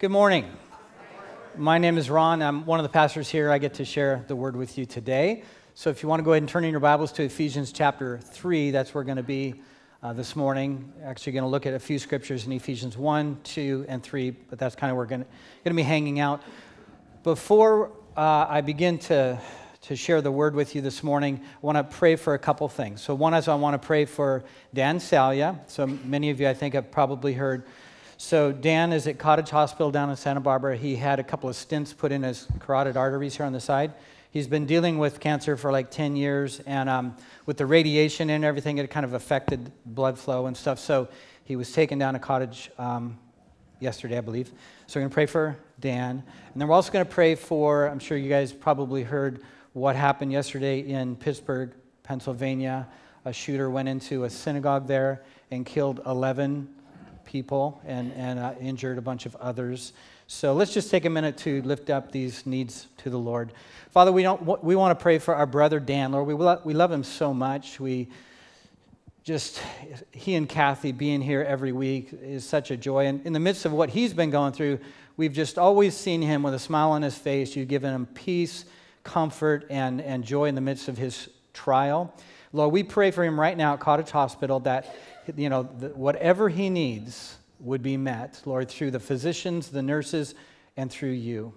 Good morning. My name is Ron. I'm one of the pastors here. I get to share the word with you today. So if you want to go ahead and turn in your Bibles to Ephesians chapter 3, that's where we're going to be uh, this morning. Actually, going to look at a few scriptures in Ephesians 1, 2, and 3, but that's kind of where we're going to, going to be hanging out. Before uh, I begin to, to share the word with you this morning, I want to pray for a couple things. So, one is I want to pray for Dan Salia. So, many of you, I think, have probably heard so Dan is at Cottage Hospital down in Santa Barbara. He had a couple of stents put in his carotid arteries here on the side. He's been dealing with cancer for like 10 years, and um, with the radiation and everything, it kind of affected blood flow and stuff. So he was taken down to Cottage um, yesterday, I believe. So we're going to pray for Dan. And then we're also going to pray for, I'm sure you guys probably heard what happened yesterday in Pittsburgh, Pennsylvania. A shooter went into a synagogue there and killed 11 people and, and uh, injured a bunch of others. So let's just take a minute to lift up these needs to the Lord. Father, we, don't, we want to pray for our brother Dan. Lord, we, we love him so much. We just, he and Kathy being here every week is such a joy. And in the midst of what he's been going through, we've just always seen him with a smile on his face. You've given him peace, comfort, and, and joy in the midst of his trial. Lord, we pray for him right now at Cottage Hospital that you know, whatever he needs would be met, Lord, through the physicians, the nurses, and through you.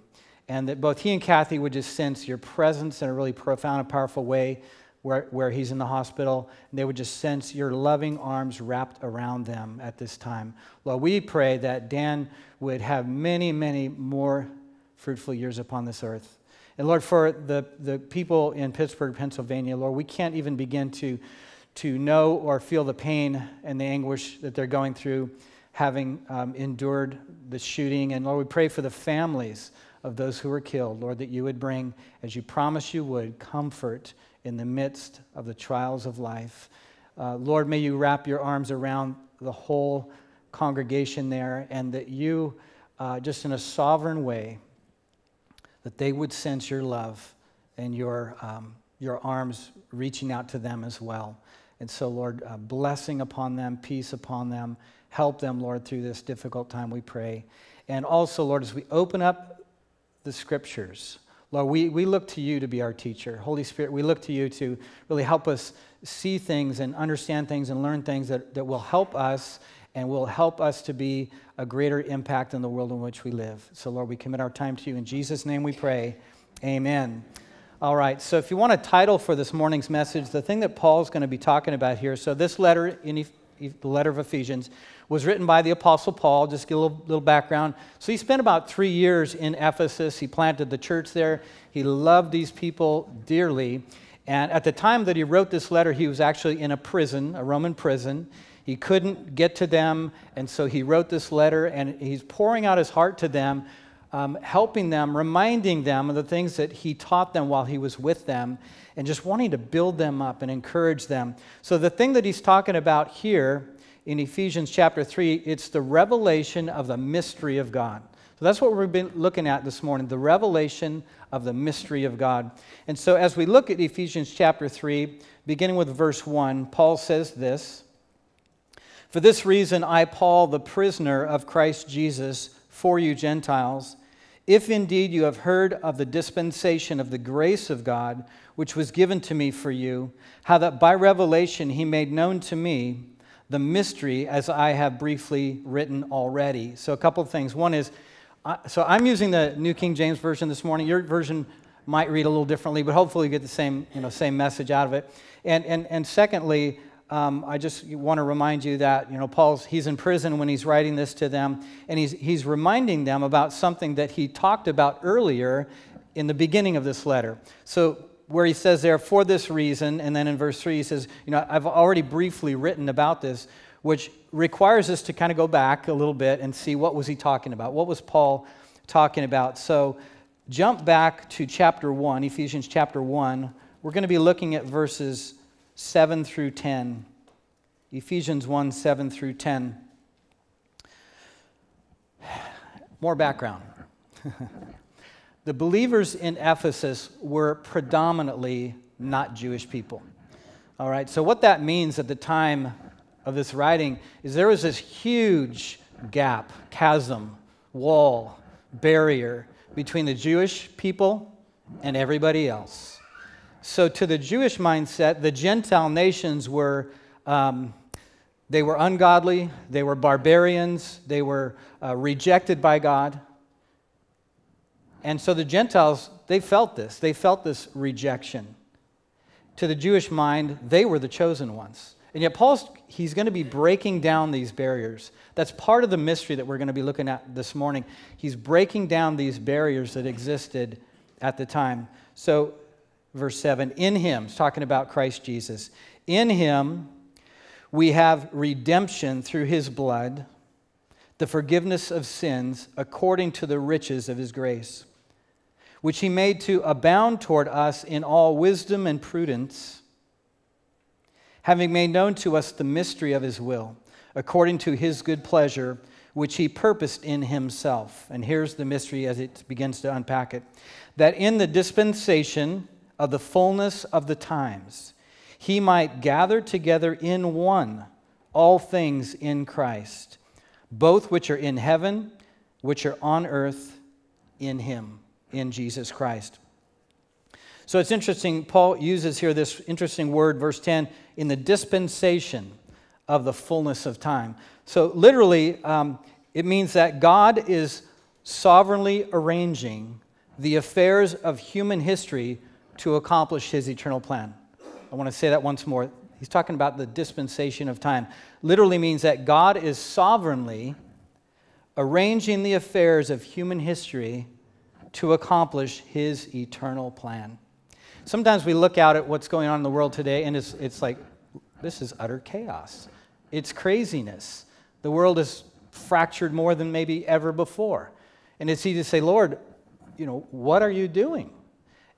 And that both he and Kathy would just sense your presence in a really profound and powerful way where, where he's in the hospital. And they would just sense your loving arms wrapped around them at this time. Lord, we pray that Dan would have many, many more fruitful years upon this earth. And Lord, for the, the people in Pittsburgh, Pennsylvania, Lord, we can't even begin to to know or feel the pain and the anguish that they're going through having um, endured the shooting. And Lord, we pray for the families of those who were killed. Lord, that you would bring, as you promised you would, comfort in the midst of the trials of life. Uh, Lord, may you wrap your arms around the whole congregation there and that you, uh, just in a sovereign way, that they would sense your love and your, um, your arms reaching out to them as well. And so, Lord, uh, blessing upon them, peace upon them. Help them, Lord, through this difficult time, we pray. And also, Lord, as we open up the scriptures, Lord, we, we look to you to be our teacher. Holy Spirit, we look to you to really help us see things and understand things and learn things that, that will help us and will help us to be a greater impact in the world in which we live. So, Lord, we commit our time to you. In Jesus' name we pray. Amen. All right, so if you want a title for this morning's message, the thing that Paul's going to be talking about here, so this letter in the letter of Ephesians was written by the Apostle Paul. Just give a little, little, background. So he spent about three years in Ephesus. He planted the church there. He loved these people dearly. And at the time that he wrote this letter, he was actually in a prison, a Roman prison. He couldn't get to them, and so he wrote this letter, and he's pouring out his heart to them um, helping them, reminding them of the things that he taught them while he was with them, and just wanting to build them up and encourage them. So, the thing that he's talking about here in Ephesians chapter 3, it's the revelation of the mystery of God. So, that's what we've been looking at this morning the revelation of the mystery of God. And so, as we look at Ephesians chapter 3, beginning with verse 1, Paul says this For this reason, I, Paul, the prisoner of Christ Jesus, for you Gentiles, if indeed you have heard of the dispensation of the grace of God, which was given to me for you, how that by revelation he made known to me the mystery as I have briefly written already. So, a couple of things. One is, so I'm using the New King James Version this morning. Your version might read a little differently, but hopefully you get the same, you know, same message out of it. And, and, and secondly, um, I just want to remind you that, you know, Paul's, he's in prison when he's writing this to them, and he's, he's reminding them about something that he talked about earlier in the beginning of this letter. So, where he says there, for this reason, and then in verse 3, he says, you know, I've already briefly written about this, which requires us to kind of go back a little bit and see what was he talking about? What was Paul talking about? So, jump back to chapter 1, Ephesians chapter 1. We're going to be looking at verses 7 through 10. Ephesians 1 7 through 10. More background. the believers in Ephesus were predominantly not Jewish people. All right, so what that means at the time of this writing is there was this huge gap, chasm, wall, barrier between the Jewish people and everybody else. So, to the Jewish mindset, the Gentile nations were. Um, they were ungodly, they were barbarians, they were uh, rejected by God. And so the Gentiles, they felt this. They felt this rejection. To the Jewish mind, they were the chosen ones. And yet, Paul's, he's going to be breaking down these barriers. That's part of the mystery that we're going to be looking at this morning. He's breaking down these barriers that existed at the time. So, verse 7 In him, it's talking about Christ Jesus. In him, we have redemption through his blood, the forgiveness of sins according to the riches of his grace, which he made to abound toward us in all wisdom and prudence, having made known to us the mystery of his will, according to his good pleasure, which he purposed in himself. And here's the mystery as it begins to unpack it that in the dispensation of the fullness of the times, he might gather together in one all things in Christ, both which are in heaven, which are on earth, in him, in Jesus Christ. So it's interesting, Paul uses here this interesting word, verse 10, in the dispensation of the fullness of time. So literally, um, it means that God is sovereignly arranging the affairs of human history to accomplish his eternal plan. I want to say that once more. He's talking about the dispensation of time. Literally means that God is sovereignly arranging the affairs of human history to accomplish his eternal plan. Sometimes we look out at what's going on in the world today and it's, it's like, this is utter chaos. It's craziness. The world is fractured more than maybe ever before. And it's easy to say, Lord, you know, what are you doing?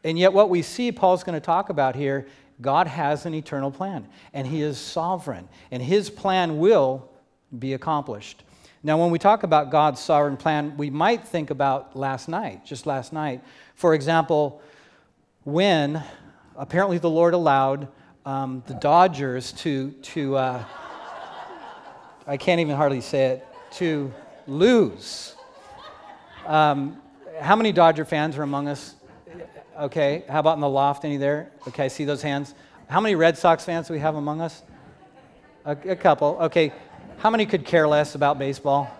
And yet, what we see Paul's going to talk about here God has an eternal plan, and He is sovereign, and His plan will be accomplished. Now, when we talk about God's sovereign plan, we might think about last night, just last night. For example, when apparently the Lord allowed um, the Dodgers to, to uh, I can't even hardly say it, to lose. Um, how many Dodger fans are among us Okay. How about in the loft? Any there? Okay. I see those hands? How many Red Sox fans do we have among us? A, a couple. Okay. How many could care less about baseball?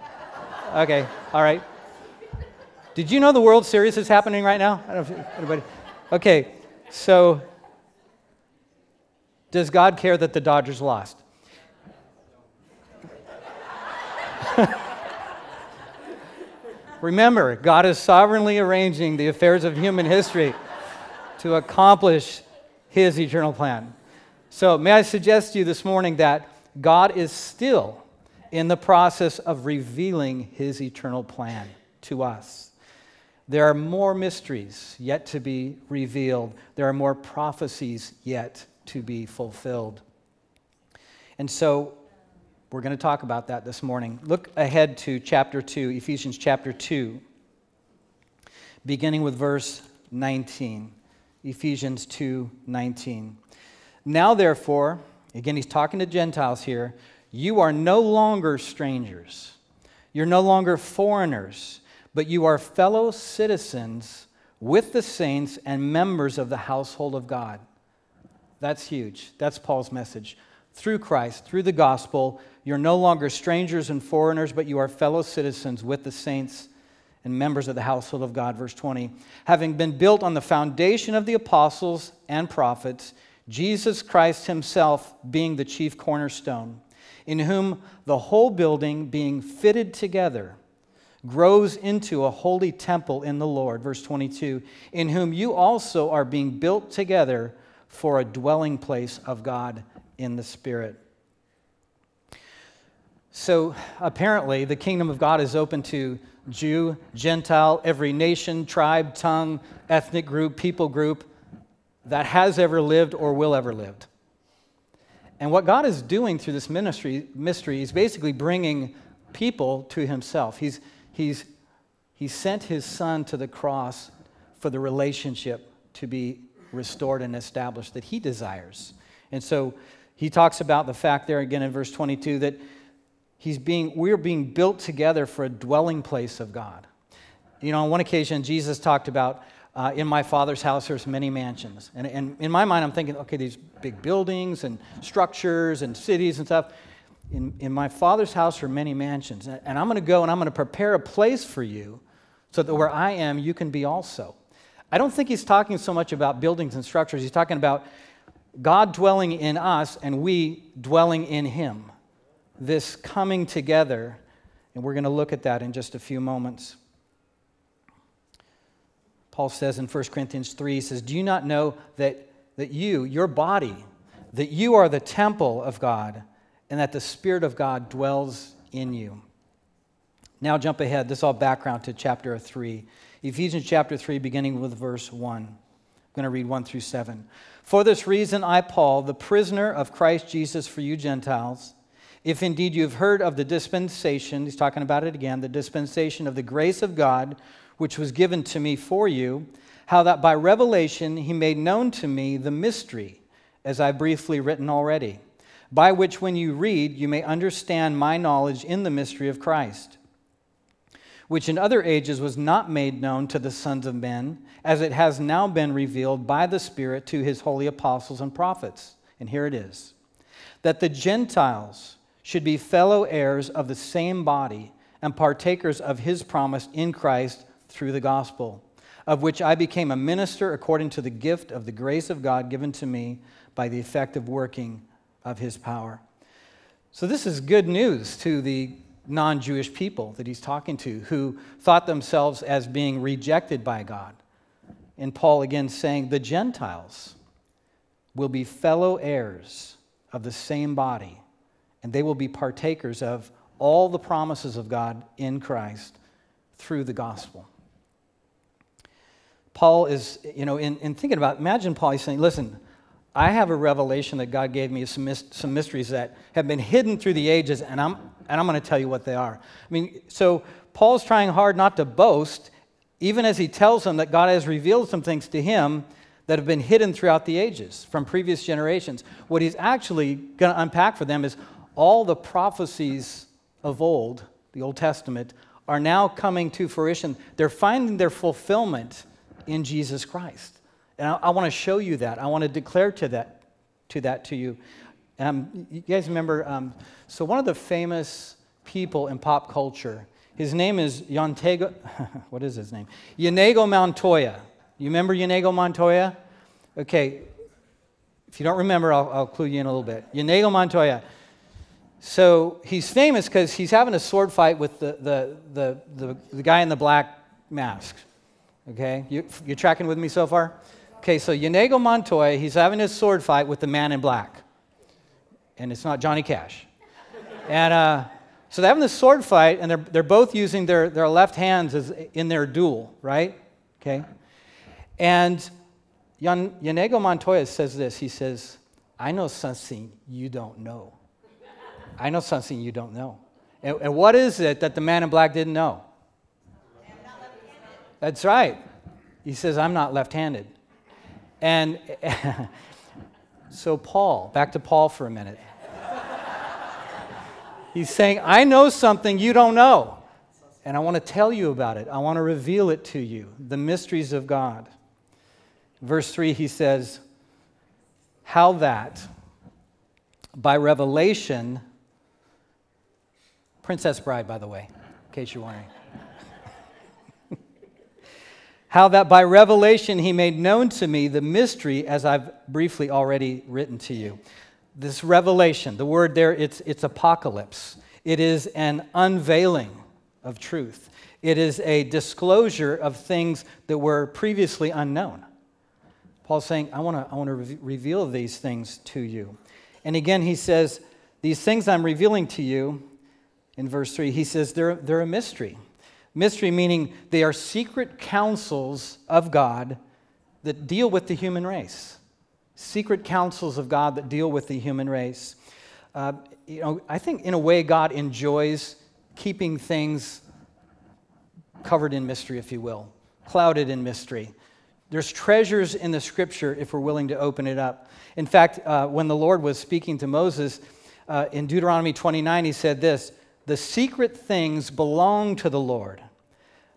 Okay. All right. Did you know the World Series is happening right now? I don't know if anybody. Okay. So, does God care that the Dodgers lost? Remember, God is sovereignly arranging the affairs of human history to accomplish his eternal plan. So, may I suggest to you this morning that God is still in the process of revealing his eternal plan to us. There are more mysteries yet to be revealed, there are more prophecies yet to be fulfilled. And so, we're going to talk about that this morning. Look ahead to chapter 2, Ephesians chapter 2, beginning with verse 19. Ephesians 2:19. Now therefore, again he's talking to Gentiles here, you are no longer strangers. You're no longer foreigners, but you are fellow citizens with the saints and members of the household of God. That's huge. That's Paul's message. Through Christ, through the gospel, you're no longer strangers and foreigners, but you are fellow citizens with the saints and members of the household of God. Verse 20. Having been built on the foundation of the apostles and prophets, Jesus Christ himself being the chief cornerstone, in whom the whole building being fitted together grows into a holy temple in the Lord. Verse 22. In whom you also are being built together for a dwelling place of God in the Spirit. So apparently, the kingdom of God is open to Jew, Gentile, every nation, tribe, tongue, ethnic group, people group that has ever lived or will ever live. And what God is doing through this ministry, mystery is basically bringing people to Himself. He's, he's, he sent His Son to the cross for the relationship to be restored and established that He desires. And so He talks about the fact there again in verse 22 that He's being, we're being built together for a dwelling place of God. You know, on one occasion, Jesus talked about, uh, in my Father's house, there's many mansions. And, and in my mind, I'm thinking, okay, these big buildings and structures and cities and stuff. In, in my Father's house are many mansions. And, and I'm going to go and I'm going to prepare a place for you so that where I am, you can be also. I don't think he's talking so much about buildings and structures. He's talking about God dwelling in us and we dwelling in him. This coming together. And we're going to look at that in just a few moments. Paul says in 1 Corinthians 3, he says, Do you not know that, that you, your body, that you are the temple of God and that the Spirit of God dwells in you? Now jump ahead. This is all background to chapter 3. Ephesians chapter 3, beginning with verse 1. I'm going to read 1 through 7. For this reason, I, Paul, the prisoner of Christ Jesus for you Gentiles, if indeed you have heard of the dispensation, he's talking about it again, the dispensation of the grace of God, which was given to me for you, how that by revelation he made known to me the mystery, as I've briefly written already, by which when you read, you may understand my knowledge in the mystery of Christ which in other ages was not made known to the sons of men, as it has now been revealed by the Spirit to his holy apostles and prophets. And here it is that the Gentiles should be fellow heirs of the same body and partakers of his promise in Christ through the gospel, of which I became a minister according to the gift of the grace of God given to me by the effective working of his power. So, this is good news to the non Jewish people that he's talking to who thought themselves as being rejected by God. And Paul again saying, the Gentiles will be fellow heirs of the same body, and they will be partakers of all the promises of God in Christ through the gospel. Paul is, you know, in, in thinking about, imagine Paul, he's saying, listen, I have a revelation that God gave me, some, some mysteries that have been hidden through the ages, and I'm, and I'm going to tell you what they are. I mean, so Paul's trying hard not to boast, even as he tells them that God has revealed some things to him that have been hidden throughout the ages from previous generations. What he's actually going to unpack for them is all the prophecies of old, the Old Testament, are now coming to fruition. They're finding their fulfillment in Jesus Christ. And I, I want to show you that. I want to declare to that to that to you. Um, you guys remember? Um, so one of the famous people in pop culture, his name is Yantego. what is his name? Inigo Montoya. You remember Inigo Montoya? Okay. If you don't remember, I'll, I'll clue you in a little bit. Inigo Montoya. So he's famous because he's having a sword fight with the, the, the, the, the guy in the black mask. Okay? You, you tracking with me so far? Okay, so Inigo Montoya, he's having a sword fight with the man in black and it's not Johnny Cash. and uh, so they're having this sword fight, and they're, they're both using their, their left hands as in their duel, right? Okay. And Yan, Montoya says this. He says, I know something you don't know. I know something you don't know. And, and what is it that the man in black didn't know? That's right. He says, I'm not left handed. And so, Paul, back to Paul for a minute. He's saying, I know something you don't know, and I want to tell you about it. I want to reveal it to you the mysteries of God. Verse 3, he says, How that by revelation, Princess Bride, by the way, in case you're wondering. How that by revelation he made known to me the mystery, as I've briefly already written to you. This revelation, the word there, it's, it's apocalypse. It is an unveiling of truth, it is a disclosure of things that were previously unknown. Paul's saying, I want to I want to re- reveal these things to you. And again, he says, These things I'm revealing to you, in verse 3, he says, they're, they're a mystery. Mystery meaning they are secret counsels of God that deal with the human race. Secret counsels of God that deal with the human race. Uh, you know, I think in a way God enjoys keeping things covered in mystery, if you will, clouded in mystery. There's treasures in the scripture if we're willing to open it up. In fact, uh, when the Lord was speaking to Moses uh, in Deuteronomy 29, he said this the secret things belong to the Lord,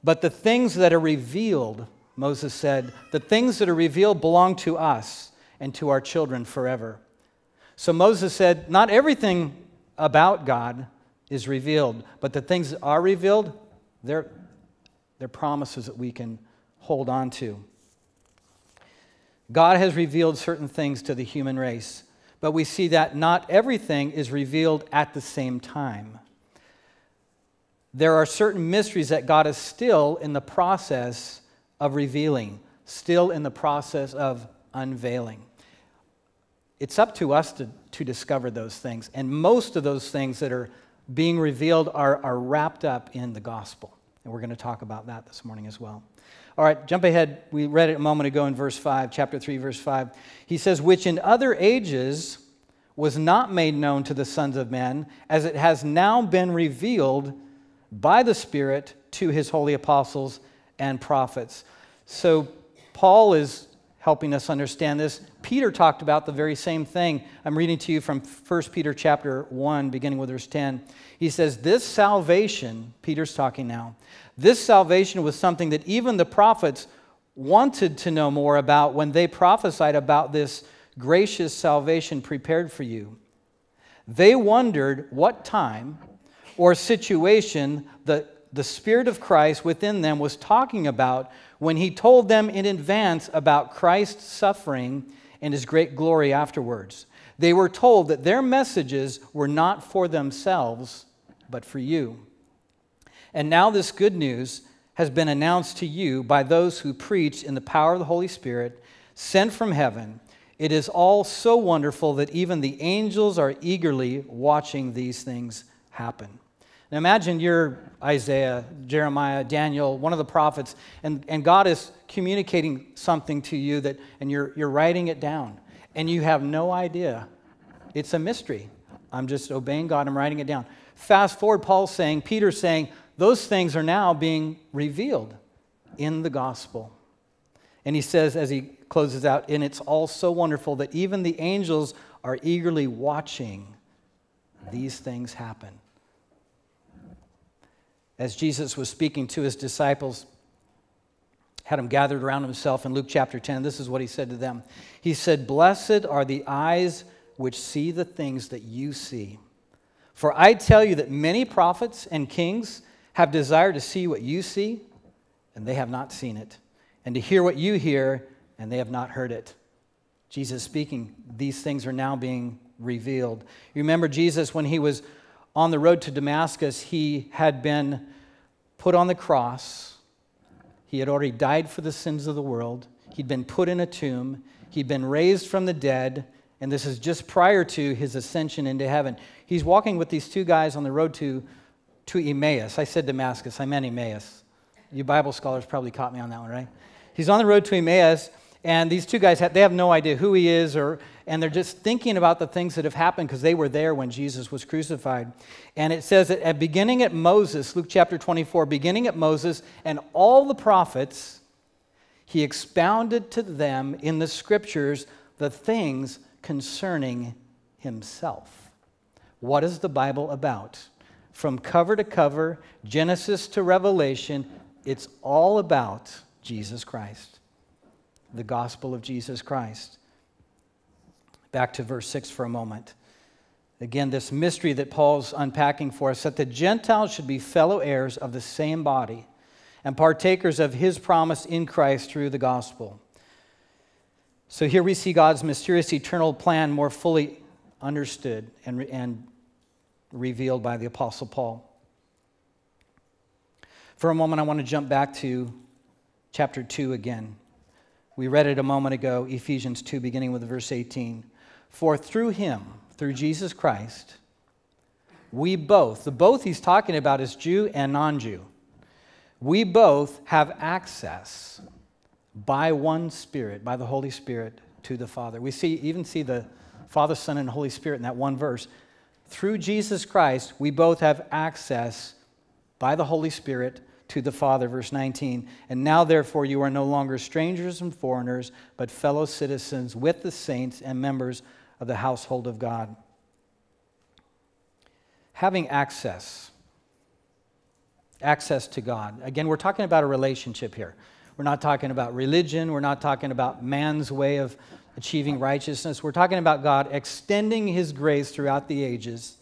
but the things that are revealed, Moses said, the things that are revealed belong to us and to our children forever. So Moses said, Not everything about God is revealed, but the things that are revealed, they're, they're promises that we can hold on to. God has revealed certain things to the human race, but we see that not everything is revealed at the same time. There are certain mysteries that God is still in the process of revealing, still in the process of unveiling. It's up to us to, to discover those things. And most of those things that are being revealed are, are wrapped up in the gospel. And we're going to talk about that this morning as well. All right, jump ahead. We read it a moment ago in verse 5, chapter 3, verse 5. He says, Which in other ages was not made known to the sons of men, as it has now been revealed by the Spirit to his holy apostles and prophets. So, Paul is helping us understand this. Peter talked about the very same thing. I'm reading to you from 1 Peter chapter 1 beginning with verse 10. He says, "This salvation, Peter's talking now. This salvation was something that even the prophets wanted to know more about when they prophesied about this gracious salvation prepared for you. They wondered what time or situation the, the Spirit of Christ within them was talking about when he told them in advance about Christ's suffering and his great glory afterwards. They were told that their messages were not for themselves, but for you. And now this good news has been announced to you by those who preach in the power of the Holy Spirit, sent from heaven. It is all so wonderful that even the angels are eagerly watching these things happen. Now imagine you're Isaiah, Jeremiah, Daniel, one of the prophets, and, and God is communicating something to you that, and you're, you're writing it down, and you have no idea. It's a mystery. I'm just obeying God, I'm writing it down. Fast forward, Paul's saying, Peter's saying, those things are now being revealed in the gospel. And he says, as he closes out, and it's all so wonderful that even the angels are eagerly watching these things happen. As Jesus was speaking to his disciples, had them gathered around himself in Luke chapter 10, this is what he said to them. He said, Blessed are the eyes which see the things that you see. For I tell you that many prophets and kings have desired to see what you see, and they have not seen it, and to hear what you hear, and they have not heard it. Jesus speaking, these things are now being revealed. You remember Jesus when he was on the road to Damascus, he had been put on the cross. He had already died for the sins of the world. He'd been put in a tomb. He'd been raised from the dead. And this is just prior to his ascension into heaven. He's walking with these two guys on the road to to Emmaus. I said Damascus, I meant Emmaus. You Bible scholars probably caught me on that one, right? He's on the road to Emmaus, and these two guys, have, they have no idea who he is, or, and they're just thinking about the things that have happened because they were there when Jesus was crucified. And it says that at beginning at Moses, Luke chapter 24, beginning at Moses and all the prophets, he expounded to them in the scriptures the things concerning himself. What is the Bible about? from cover to cover, Genesis to Revelation, it's all about Jesus Christ, the gospel of Jesus Christ. Back to verse 6 for a moment. Again, this mystery that Paul's unpacking for us that the Gentiles should be fellow heirs of the same body and partakers of his promise in Christ through the gospel. So here we see God's mysterious eternal plan more fully understood and, and revealed by the Apostle Paul. For a moment, I want to jump back to chapter 2 again. We read it a moment ago, Ephesians 2, beginning with verse 18. For through him, through Jesus Christ, we both, the both he's talking about is Jew and non Jew, we both have access by one Spirit, by the Holy Spirit, to the Father. We see, even see the Father, Son, and Holy Spirit in that one verse through Jesus Christ, we both have access by the Holy Spirit to the Father. Verse 19. And now, therefore, you are no longer strangers and foreigners, but fellow citizens with the saints and members of the household of God. Having access access to God. Again, we're talking about a relationship here. We're not talking about religion. We're not talking about man's way of achieving righteousness. We're talking about God extending his grace throughout the ages,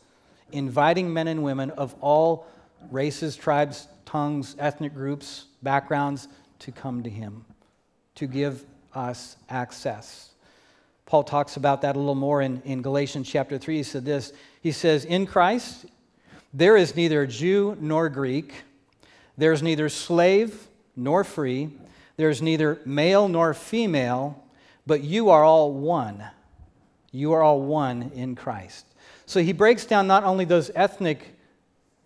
inviting men and women of all races, tribes, tongues, ethnic groups, backgrounds to come to him, to give us access. Paul talks about that a little more in, in Galatians chapter 3. He said this He says, In Christ, there is neither Jew nor Greek, there is neither slave nor free, there is neither male nor female, but you are all one. You are all one in Christ. So he breaks down not only those ethnic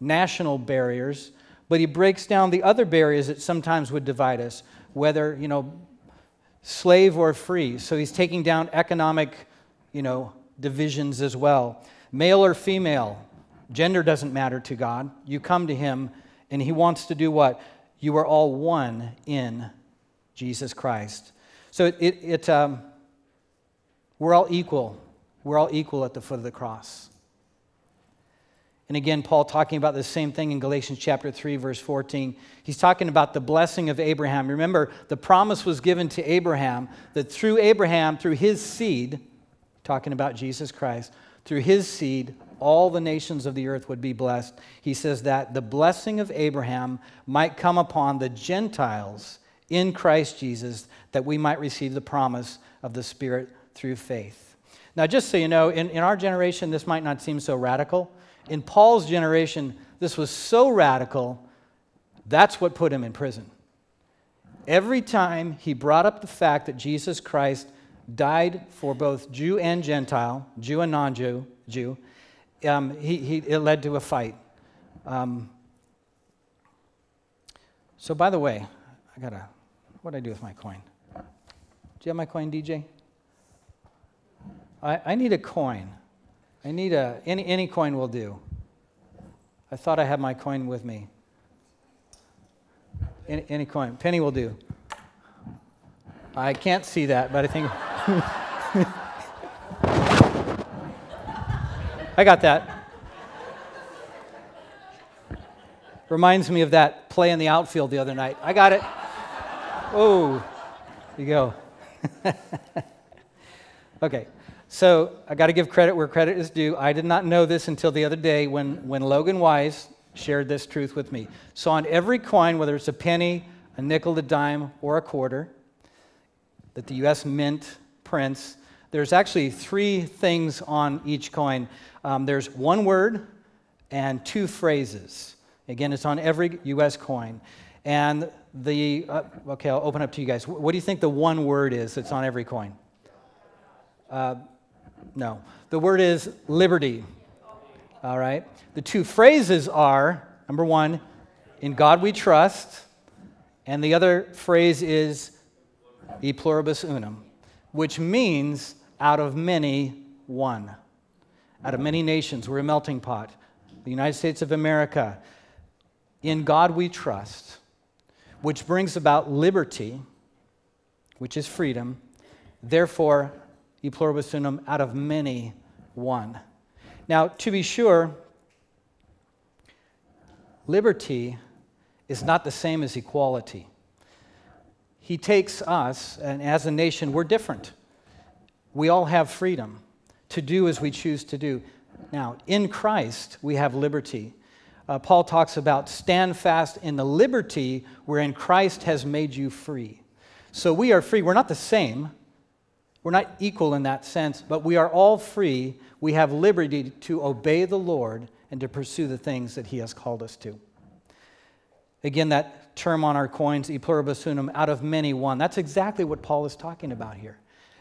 national barriers, but he breaks down the other barriers that sometimes would divide us, whether, you know, slave or free. So he's taking down economic, you know, divisions as well. Male or female, gender doesn't matter to God. You come to him and he wants to do what? You are all one in Jesus Christ. So it, it, it um, we're all equal. We're all equal at the foot of the cross. And again, Paul talking about the same thing in Galatians chapter 3, verse 14. He's talking about the blessing of Abraham. Remember, the promise was given to Abraham that through Abraham, through his seed, talking about Jesus Christ, through his seed, all the nations of the earth would be blessed. He says that the blessing of Abraham might come upon the Gentiles in Christ Jesus, that we might receive the promise of the Spirit through faith. Now, just so you know, in, in our generation, this might not seem so radical in Paul's generation, this was so radical, that's what put him in prison. Every time he brought up the fact that Jesus Christ died for both Jew and Gentile, Jew and non Jew, Jew, um, he, he, it led to a fight. Um, so, by the way, I gotta, what do I do with my coin? Do you have my coin, DJ? I, I need a coin. I need a, any, any coin will do. I thought I had my coin with me. Any, any coin. Penny will do. I can't see that, but I think. I got that. Reminds me of that play in the outfield the other night. I got it. Oh, you go. okay. So I got to give credit where credit is due. I did not know this until the other day when, when Logan Wise shared this truth with me. So on every coin, whether it's a penny, a nickel, a dime, or a quarter, that the U.S. Mint prints, there's actually three things on each coin. Um, there's one word and two phrases. Again, it's on every U.S. coin. And the, uh, okay, I'll open up to you guys. What do you think the one word is that's on every coin? Uh, no. The word is liberty. All right. The two phrases are number one, in God we trust, and the other phrase is e pluribus unum, which means out of many, one. Out of many nations, we're a melting pot. The United States of America, in God we trust, which brings about liberty, which is freedom. Therefore, e pluribus unum, out of many, one. Now, to be sure, liberty is not the same as equality. He takes us, and as a nation, we're different. We all have freedom to do as we choose to do. Now, in Christ, we have liberty. Uh, Paul talks about stand fast in the liberty wherein Christ has made you free. So we are free. We're not the same, we're not equal in that sense, but we are all free. We have liberty to obey the Lord and to pursue the things that He has called us to. Again, that term on our coins, e pluribus unum, out of many one. That's exactly what Paul is talking about here.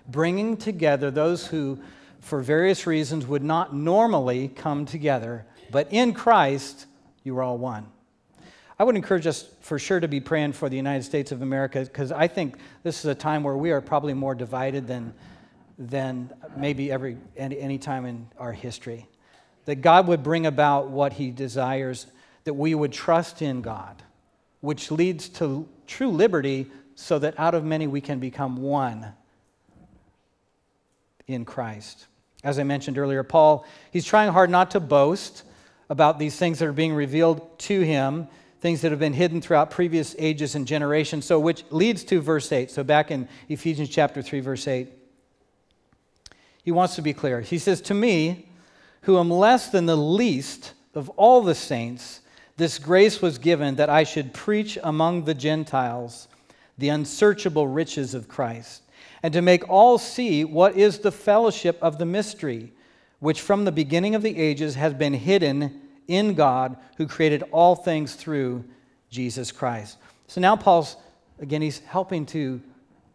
Bringing together those who, for various reasons, would not normally come together, but in Christ, you are all one. I would encourage us for sure to be praying for the United States of America because I think this is a time where we are probably more divided than, than maybe every, any, any time in our history. That God would bring about what He desires, that we would trust in God, which leads to true liberty so that out of many we can become one in Christ. As I mentioned earlier, Paul, he's trying hard not to boast about these things that are being revealed to him things that have been hidden throughout previous ages and generations. So, which leads to verse 8. So, back in Ephesians chapter 3, verse 8, he wants to be clear. He says, To me, who am less than the least of all the saints, this grace was given that I should preach among the Gentiles the unsearchable riches of Christ, and to make all see what is the fellowship of the mystery, which from the beginning of the ages has been hidden in God who created all things through Jesus Christ. So now Paul's again he's helping to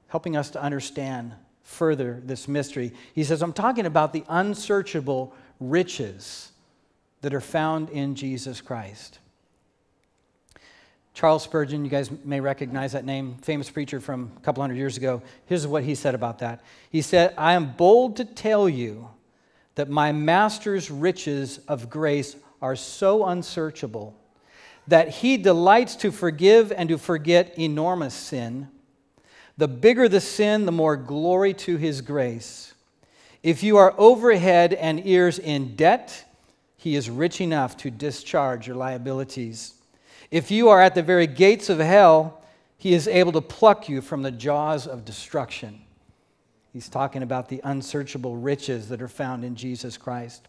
helping us to understand further this mystery. He says I'm talking about the unsearchable riches that are found in Jesus Christ. Charles Spurgeon, you guys may recognize that name, famous preacher from a couple hundred years ago. Here's what he said about that. He said, I am bold to tell you that my master's riches of grace are so unsearchable that he delights to forgive and to forget enormous sin. The bigger the sin, the more glory to his grace. If you are overhead and ears in debt, he is rich enough to discharge your liabilities. If you are at the very gates of hell, he is able to pluck you from the jaws of destruction. He's talking about the unsearchable riches that are found in Jesus Christ.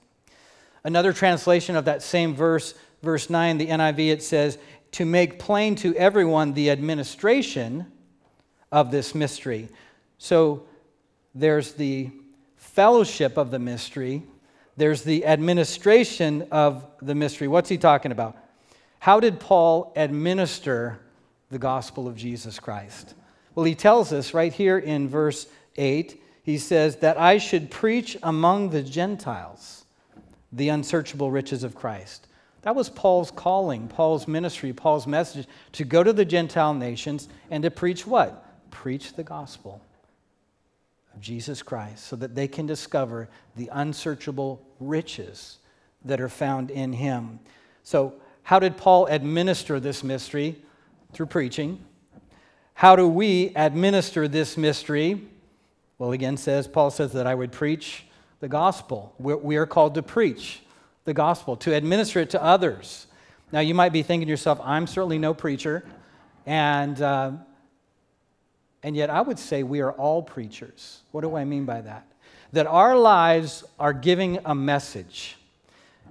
Another translation of that same verse, verse 9, the NIV, it says, To make plain to everyone the administration of this mystery. So there's the fellowship of the mystery, there's the administration of the mystery. What's he talking about? How did Paul administer the gospel of Jesus Christ? Well, he tells us right here in verse 8, he says, That I should preach among the Gentiles the unsearchable riches of Christ. That was Paul's calling, Paul's ministry, Paul's message to go to the Gentile nations and to preach what? Preach the gospel of Jesus Christ so that they can discover the unsearchable riches that are found in him. So, how did Paul administer this mystery? Through preaching. How do we administer this mystery? Well, again, says Paul says that I would preach the gospel. We're, we are called to preach the gospel, to administer it to others. Now, you might be thinking to yourself, I'm certainly no preacher, and, uh, and yet I would say we are all preachers. What do I mean by that? That our lives are giving a message.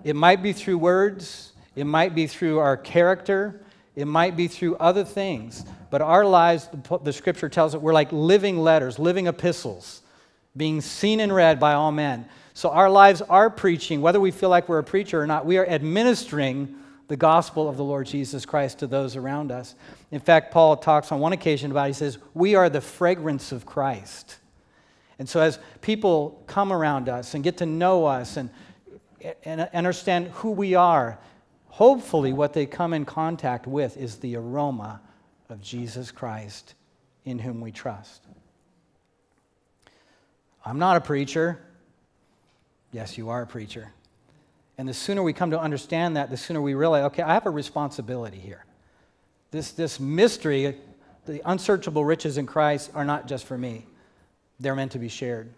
It might be through words, it might be through our character, it might be through other things, but our lives, the, the scripture tells us, we're like living letters, living epistles being seen and read by all men. So our lives are preaching, whether we feel like we're a preacher or not, we are administering the gospel of the Lord Jesus Christ to those around us. In fact, Paul talks on one occasion about, he says, We are the fragrance of Christ. And so as people come around us and get to know us and, and understand who we are, hopefully what they come in contact with is the aroma of Jesus Christ in whom we trust. I'm not a preacher. Yes, you are a preacher. And the sooner we come to understand that, the sooner we realize, okay, I have a responsibility here. This, this mystery, the unsearchable riches in Christ, are not just for me, they're meant to be shared,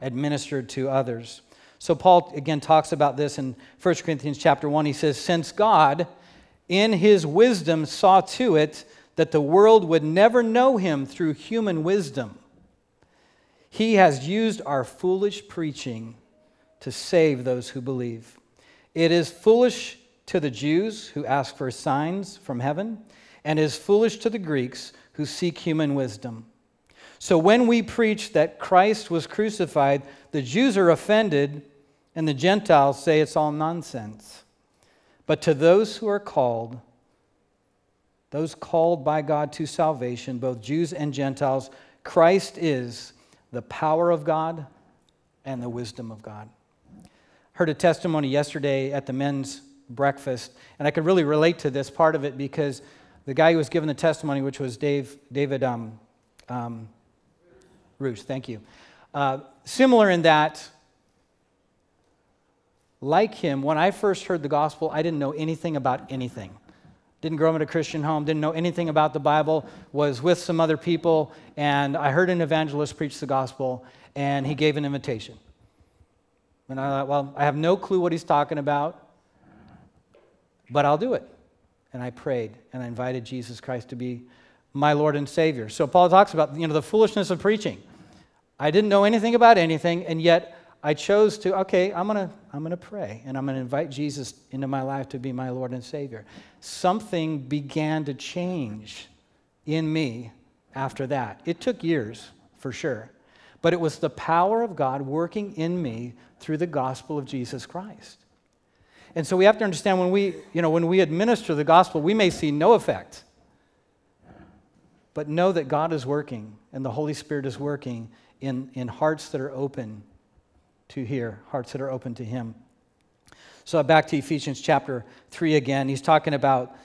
administered to others. So Paul again talks about this in 1 Corinthians chapter 1. He says, Since God, in his wisdom, saw to it that the world would never know him through human wisdom, he has used our foolish preaching to save those who believe. It is foolish to the Jews who ask for signs from heaven, and is foolish to the Greeks who seek human wisdom. So when we preach that Christ was crucified, the Jews are offended, and the Gentiles say it's all nonsense. But to those who are called, those called by God to salvation, both Jews and Gentiles, Christ is the power of God and the wisdom of God. Heard a testimony yesterday at the men's breakfast, and I could really relate to this part of it because the guy who was given the testimony, which was Dave, David um, um, thank you. Uh, similar in that, like him, when I first heard the gospel, I didn't know anything about anything didn't grow up in a Christian home, didn't know anything about the Bible, was with some other people, and I heard an evangelist preach the gospel, and he gave an invitation. And I thought, well, I have no clue what he's talking about, but I'll do it. and I prayed and I invited Jesus Christ to be my Lord and Savior. So Paul talks about you know the foolishness of preaching. I didn't know anything about anything, and yet I chose to, okay, I'm gonna, I'm gonna pray and I'm gonna invite Jesus into my life to be my Lord and Savior. Something began to change in me after that. It took years, for sure. But it was the power of God working in me through the gospel of Jesus Christ. And so we have to understand when we, you know, when we administer the gospel, we may see no effect. But know that God is working and the Holy Spirit is working in, in hearts that are open to hear, hearts that are open to Him. So back to Ephesians chapter 3 again. He's talking about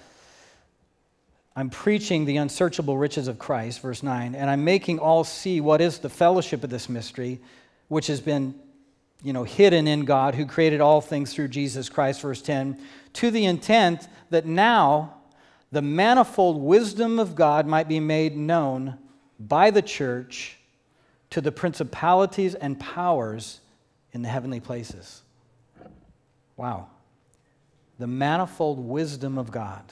I'm preaching the unsearchable riches of Christ, verse 9, and I'm making all see what is the fellowship of this mystery, which has been you know, hidden in God who created all things through Jesus Christ, verse 10, to the intent that now the manifold wisdom of God might be made known by the church to the principalities and powers in the heavenly places. Wow. The manifold wisdom of God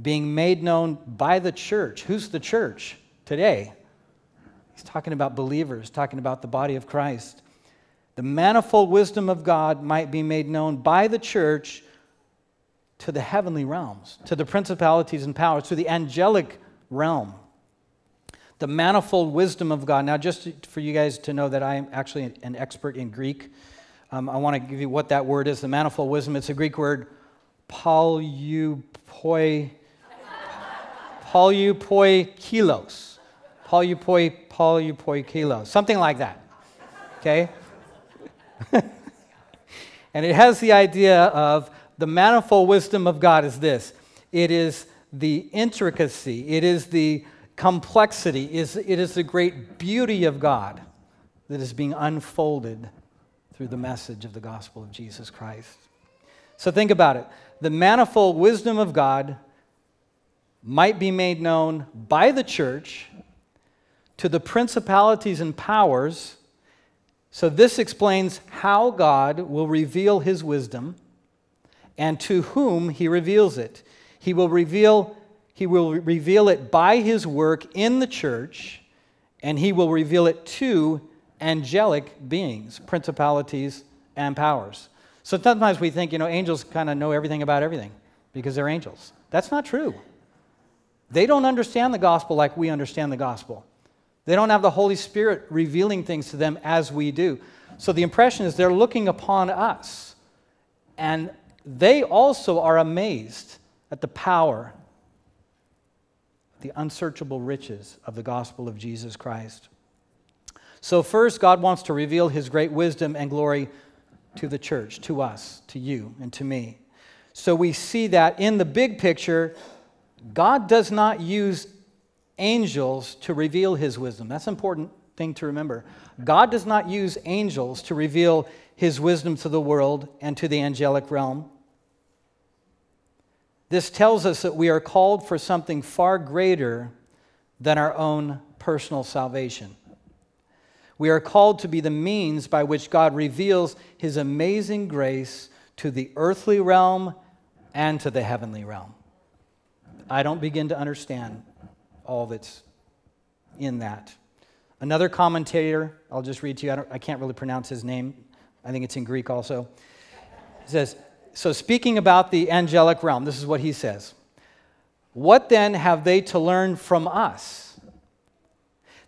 being made known by the church. Who's the church today? He's talking about believers, talking about the body of Christ. The manifold wisdom of God might be made known by the church to the heavenly realms, to the principalities and powers, to the angelic realm the manifold wisdom of God. Now, just for you guys to know that I am actually an expert in Greek, um, I want to give you what that word is the manifold wisdom. It's a Greek word, polyupoi, polyupoikilos. Polyupoi, polyupoikilos. Something like that. Okay? and it has the idea of the manifold wisdom of God is this it is the intricacy, it is the complexity, is, it is the great beauty of God that is being unfolded through the message of the gospel of Jesus Christ. So think about it. The manifold wisdom of God might be made known by the church to the principalities and powers. So this explains how God will reveal his wisdom and to whom he reveals it. He will reveal he will reveal it by his work in the church, and he will reveal it to angelic beings, principalities, and powers. So sometimes we think, you know, angels kind of know everything about everything because they're angels. That's not true. They don't understand the gospel like we understand the gospel. They don't have the Holy Spirit revealing things to them as we do. So the impression is they're looking upon us. And they also are amazed at the power the unsearchable riches of the gospel of Jesus Christ. So, first, God wants to reveal his great wisdom and glory to the church, to us, to you, and to me. So, we see that in the big picture, God does not use angels to reveal his wisdom. That's an important thing to remember. God does not use angels to reveal his wisdom to the world and to the angelic realm. This tells us that we are called for something far greater than our own personal salvation. We are called to be the means by which God reveals his amazing grace to the earthly realm and to the heavenly realm. I don't begin to understand all that's in that. Another commentator, I'll just read to you, I, I can't really pronounce his name, I think it's in Greek also. says, so, speaking about the angelic realm, this is what he says What then have they to learn from us?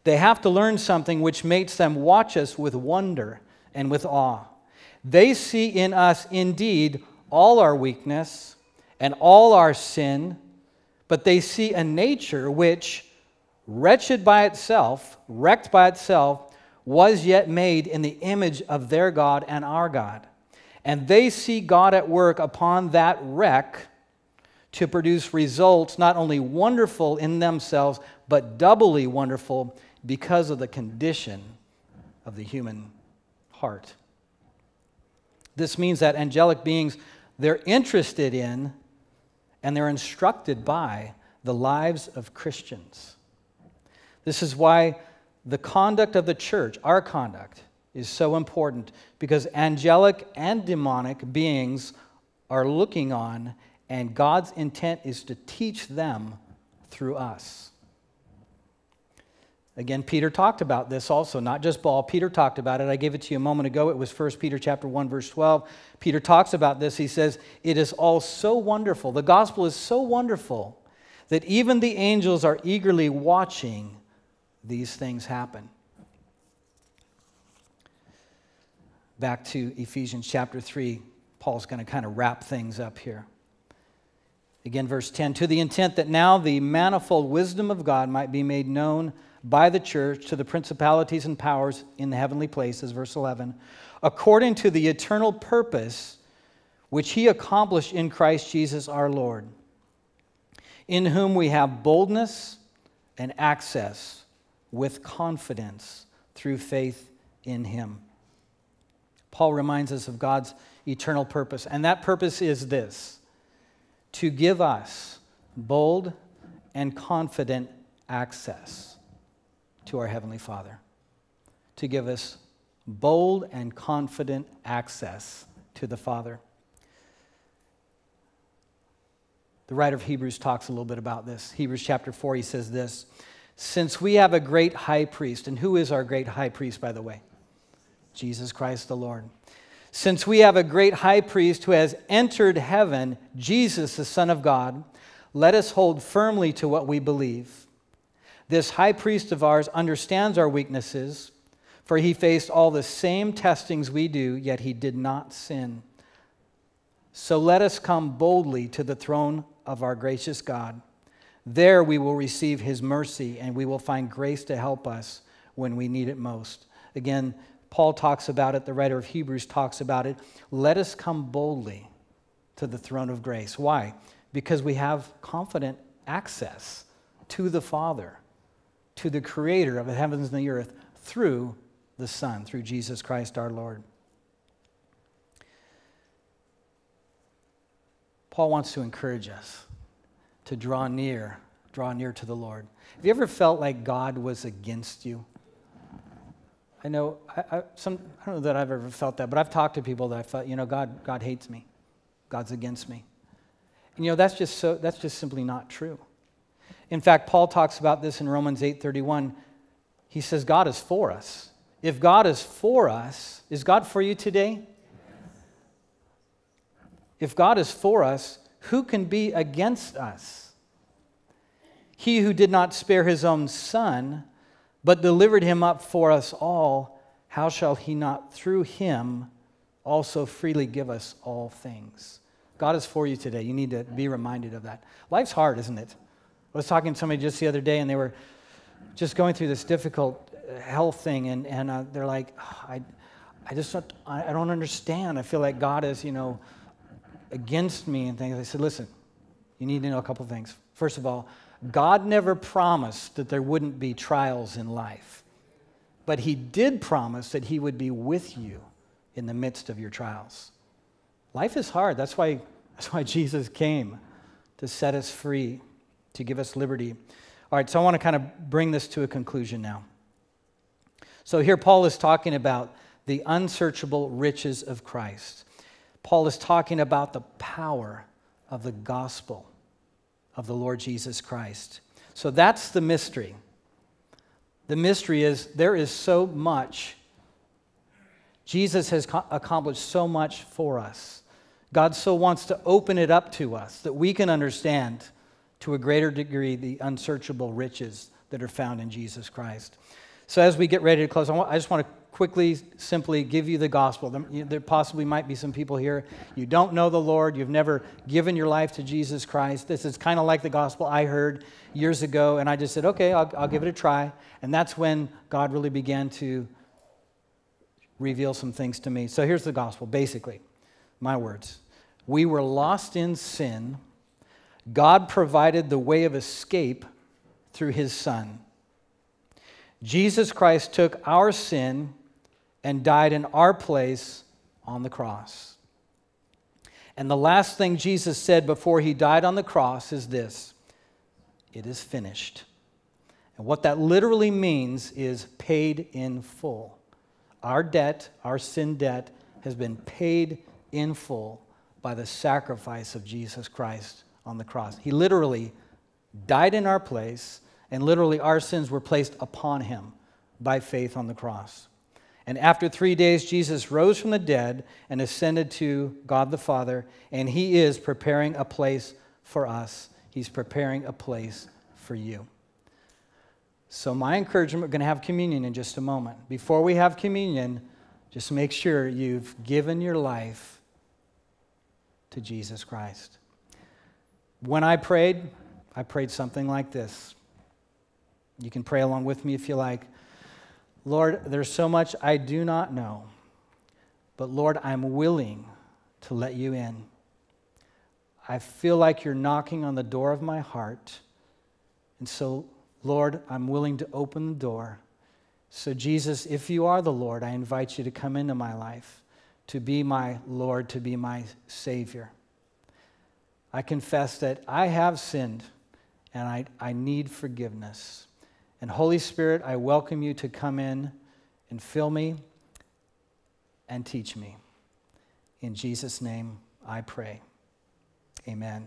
They have to learn something which makes them watch us with wonder and with awe. They see in us indeed all our weakness and all our sin, but they see a nature which, wretched by itself, wrecked by itself, was yet made in the image of their God and our God and they see God at work upon that wreck to produce results not only wonderful in themselves, but doubly wonderful because of the condition of the human heart. This means that angelic beings, they're interested in and they're instructed by the lives of Christians. This is why the conduct of the church, our conduct, is so important because angelic and demonic beings are looking on and God's intent is to teach them through us. Again, Peter talked about this also, not just Paul. Peter talked about it. I gave it to you a moment ago. It was 1 Peter chapter 1 verse 12. Peter talks about this. He says, "It is all so wonderful. The gospel is so wonderful that even the angels are eagerly watching these things happen." Back to Ephesians chapter 3. Paul's going to kind of wrap things up here. Again, verse 10 to the intent that now the manifold wisdom of God might be made known by the church to the principalities and powers in the heavenly places, verse 11, according to the eternal purpose which he accomplished in Christ Jesus our Lord, in whom we have boldness and access with confidence through faith in him. Paul reminds us of God's eternal purpose, and that purpose is this to give us bold and confident access to our Heavenly Father, to give us bold and confident access to the Father. The writer of Hebrews talks a little bit about this. Hebrews chapter 4, he says this Since we have a great high priest, and who is our great high priest, by the way? Jesus Christ the Lord. Since we have a great high priest who has entered heaven, Jesus, the Son of God, let us hold firmly to what we believe. This high priest of ours understands our weaknesses, for he faced all the same testings we do, yet he did not sin. So let us come boldly to the throne of our gracious God. There we will receive his mercy and we will find grace to help us when we need it most. Again, Paul talks about it, the writer of Hebrews talks about it. Let us come boldly to the throne of grace. Why? Because we have confident access to the Father to the creator of the heavens and the earth through the Son, through Jesus Christ our Lord. Paul wants to encourage us to draw near, draw near to the Lord. Have you ever felt like God was against you? I know, I, I, some, I don't know that I've ever felt that, but I've talked to people that I felt, you know, God, God hates me. God's against me. And you know, that's just so, that's just simply not true. In fact, Paul talks about this in Romans 8:31. He says God is for us. If God is for us, is God for you today? If God is for us, who can be against us? He who did not spare his own son, but delivered him up for us all, how shall he not through him also freely give us all things? God is for you today. You need to be reminded of that. Life's hard, isn't it? I was talking to somebody just the other day, and they were just going through this difficult uh, health thing, and, and uh, they're like, oh, I, I just don't, I don't understand. I feel like God is, you know, against me and things. I said, listen, you need to know a couple things. First of all, God never promised that there wouldn't be trials in life, but He did promise that He would be with you in the midst of your trials. Life is hard. That's why, that's why Jesus came to set us free to give us liberty. All right, so I want to kind of bring this to a conclusion now. So here Paul is talking about the unsearchable riches of Christ. Paul is talking about the power of the gospel of the Lord Jesus Christ. So that's the mystery. The mystery is there is so much. Jesus has accomplished so much for us. God so wants to open it up to us that we can understand to a greater degree the unsearchable riches that are found in Jesus Christ. So, as we get ready to close, I, just want to quickly, simply give you the gospel. There possibly might be some people here. You don't know the Lord. You've never given your life to Jesus Christ. This is kind of like the gospel I heard years ago, and I just said, okay, I'll, I'll give it a try. And that's when God really began to reveal some things to me. So here's the gospel, basically, my words. We were lost in sin God provided the way of escape through his Son. Jesus Christ took our sin and died in our place on the cross. And the last thing Jesus said before he died on the cross is this it is finished. And what that literally means is paid in full. Our debt, our sin debt, has been paid in full by the sacrifice of Jesus Christ on the cross. He literally died in our place, and literally our sins were placed upon him by faith on the cross. And after three days, Jesus rose from the dead and ascended to God the Father, and he is preparing a place for us. He's preparing a place for you. So, my encouragement, we're going to have communion in just a moment. Before we have communion, just make sure you've given your life to Jesus Christ. When I prayed, I prayed something like this. You can pray along with me if you like. Lord, there's so much I do not know, but Lord, I'm willing to let you in. I feel like you're knocking on the door of my heart. And so, Lord, I'm willing to open the door. So, Jesus, if you are the Lord, I invite you to come into my life, to be my Lord, to be my Savior. I confess that I have sinned and I, I need forgiveness. And Holy Spirit, I welcome you to come in and fill me and teach me. In Jesus' name I pray. Amen.